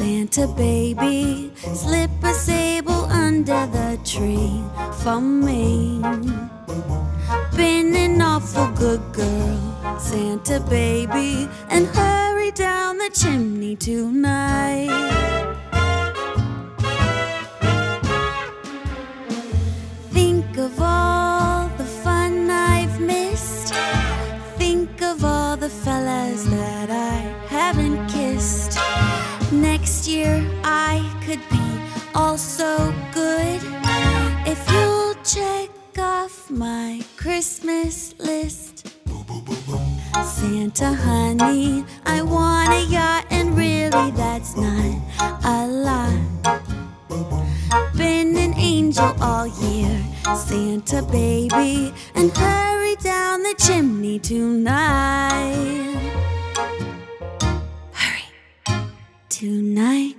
Santa baby, slip a sable under the tree for me. Been an awful good girl, Santa baby, and hurry down the chimney tonight. Think of all the fun I've missed. Think of all the fellas that I haven't could be all so good if you'll check off my Christmas list. Santa honey, I want a yacht, and really that's not a lot. Been an angel all year, Santa baby, and hurry down the chimney tonight. Hurry, tonight.